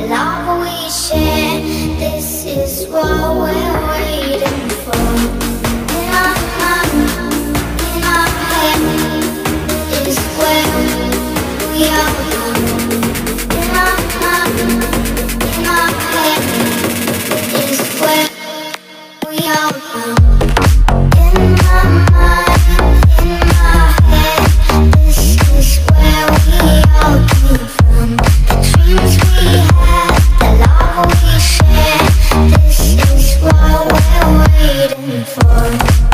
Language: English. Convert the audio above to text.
the love we share. This is what we're waiting for. In mind, in head Is where we are In mind, in head Is where we are for